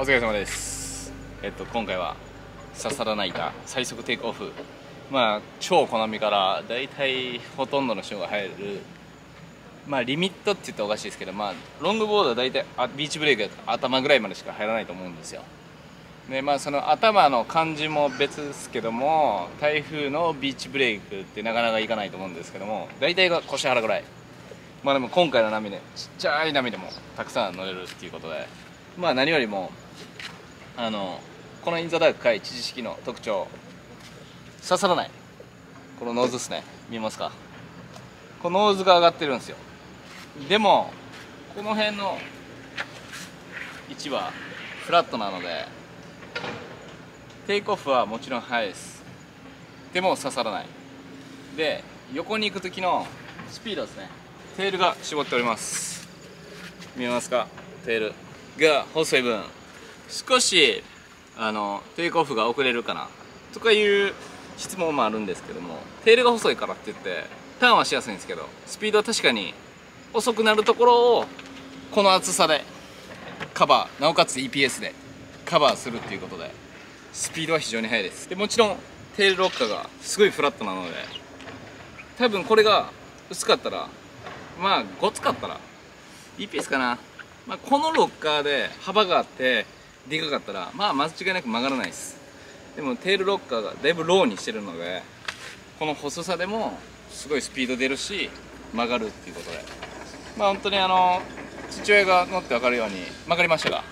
お疲れ様です。えっと今回は刺さらないか最速テイクオフ。まあ超好みからだいたいほとんどの人が入るまあリミットって言ったらおかしいですけどまあロングボードは大体あビーチブレイク頭ぐらいまでしか入らないと思うんですよ。でまあその頭の感じも別ですけども台風のビーチブレイクってなかなかいかないと思うんですけども大体が腰腹ぐらい。まあでも今回の波でちっちゃい波でもたくさん乗れるっていうことで。まあ何よりもあのこのインザダーク改父式の特徴刺さらない。このノーズですね。見えますか？このノーズが上がってるんですよ。でもこの辺の位置はフラットなのでテイクオフはもちろん速いです。でも刺さらない。で横に行く時のスピードですね。テールが絞っております。見えますか？テール。が細い分少しあのテイクオフが遅れるかな。とかいう質問もあるんですけども。テールが細いからって言ってターンはしやすいんですけど。スピードは確かに遅くなるところをこの厚さでカバーなおかつ EPS でカバーするっていうことでスピードは非常に速いです。でもちろんテールロッカーがすごいフラットなので多分これが薄かったらまあごつかったら EPS かな、まあ、このロッカーで幅があってでかかったらまあ間違いなく曲がらないです。でもテールロッカーがだいぶローにしてるのでこの細さでもすごいスピード出るし曲がるっていうことで。まあ本当にあの父親が乗って分かるように曲がりましたが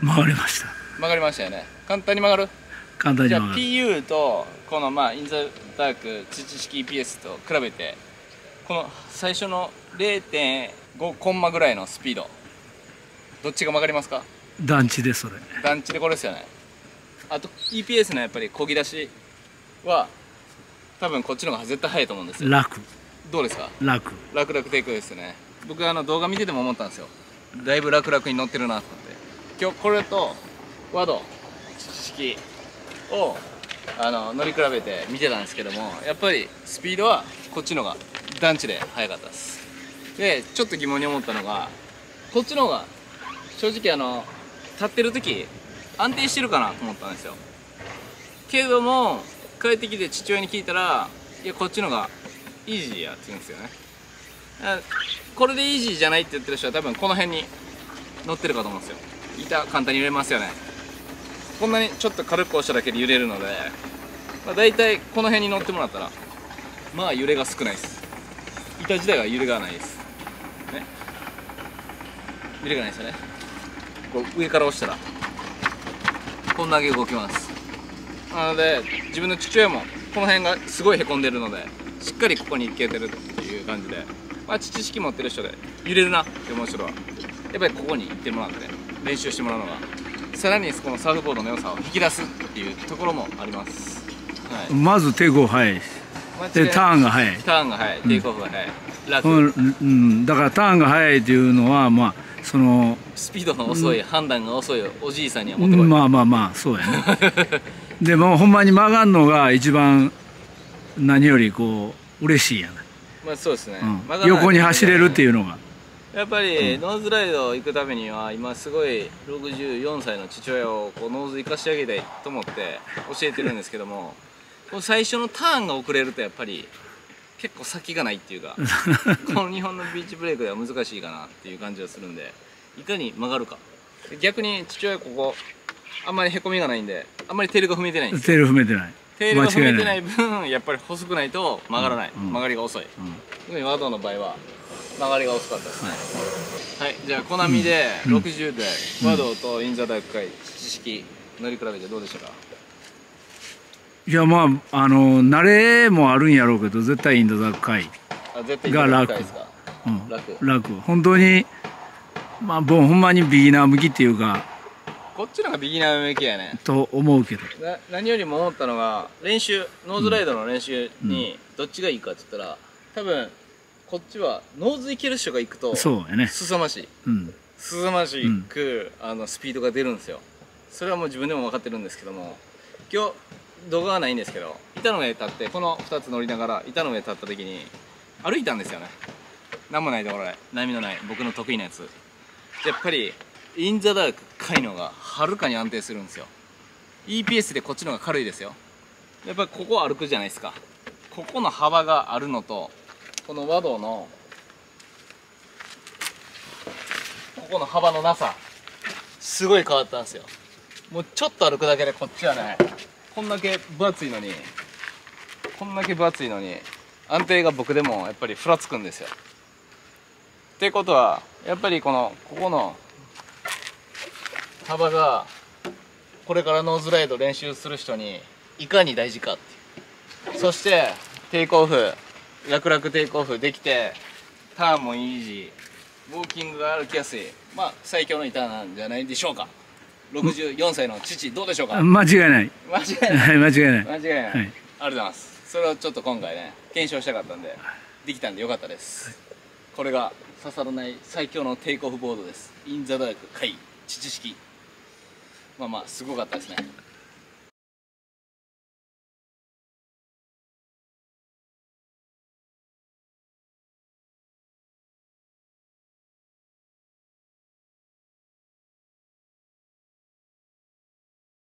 曲がりました。曲がりましたよね。簡単に曲がる？じゃあ簡単に曲がる。PU とこのまあインザダーク土式 EPS と比べてこの最初の0.5コンマぐらいのスピードどっちが曲がりますか？団地でそれ。団地でこれですよね。あと EPS のやっぱり漕ぎ出しは多分こっちの方が絶対速いと思うんですよ。楽。どうですか？楽。楽々テイクですね。僕あの動画見てても思ったんですよ。だいぶ楽々に乗ってるなと思って。今日これとワド式をあの乗り比べて見てたんですけどもやっぱりスピードはこっちのが団地で速かったです。でちょっと疑問に思ったのがこっちの方が正直あの立ってる時安定してるかなと思ったんですよ。けども帰ってきて父親に聞いたらいやこっちのがイージーやって言うんですよね。これでイージーじゃないって言ってる人は多分この辺に乗ってるかと思うんですよ。板簡単に揺れますよね。こんなにちょっと軽く押しただけで揺れるので、まあ、大体この辺に乗ってもらったらまあ揺れが少ないです。板自体が揺れがないです。ね。揺れがないですよね。こう上から押したらこんだけ動きます。なので自分の父親もこの辺がすごいへこんでるのでしっかりここに行けてるっていう感じで、まあ、父式持ってる人で揺れるなって思う人はやっぱりここに行ってもらって練習してもらうのがさらにこのサーフボードの良さを引き出すっていうところもあります、はい、まずテイクオフ早いでターンが早い、ターンが速い。テイクオフが速い、楽、うん。うん、だからターンが早いというのはまあそのスピードの遅い、判断が遅いおじいさんにはもってこい、まあまあまあそうやね。でもほんまに曲がんのが一番何よりこう嬉しいやな、まあそうですね、うん。横に走れるっていうのが。やっぱりノーズライド行くためには今すごい64歳の父親をこうノーズ行かしてあげたいと思って教えてるんですけども最初のターンが遅れるとやっぱり結構先がないっていうか この日本のビーチブレイクでは難しいかなっていう感じがするんでいかに曲がるか。で逆に父親ここあんまりへこみがないんであんまりテールが踏めてないんですテール踏めてない。テールが踏めてない分やっぱり細くないと曲がらない、うん曲がりが遅い、うん。特にワドの場合は曲がりが遅かったです。ねはい、じゃあコナミでうん。60で、ワドとインザダーク会知識乗り比べてどうでしたか？いやまああの慣れもあるんやろうけど絶対インドザカイ、あ絶対が楽。かうん、楽。楽。本当にまあもうほんまにビギナー向きっていうかこっちの方がビギナー向きやね。と思うけど。な何よりも思ったのが練習ノーズライドの練習にどっちがいいかって言ったら多分こっちはノーズ行ける人が行くとそうやね。凄ましい。うん。凄ましく、あのスピードが出るんですよ。それはもう自分でも分かってるんですけども。今日動画はないんですけど板の上に立ってこの2つ乗りながら板の上に立った時に歩いたんですよね。何もないところで。波のない僕の得意なやつ。やっぱりインザダークかいのがはるかに安定するんですよ。EPS でこっちの方が軽いですよ。やっぱりここ歩くじゃないですか。ここの幅があるのとこの和道のここの幅のなさすごい変わったんですよ。もうちょっと歩くだけでこっちはねこんだけ分厚いのにこんだけ分厚いのに安定が僕でもやっぱりふらつくんですよ。ってことはやっぱりこのここの幅がこれからノーズライド練習する人にいかに大事かっていう。そしてテイクオフ楽々テイクオフできてターンもイージーウォーキングが歩きやすい。まあ最強の板なんじゃないでしょうか。64歳の父どうでしょうか？間違いない。間違いない。はい間違いない。間違いない、はい。ありがとうございます。それをちょっと今回ね検証したかったんでできたんでよかったです。これが刺さらない最強のテイクオフボードです。インザダーク回父式。まあまあすごかったですね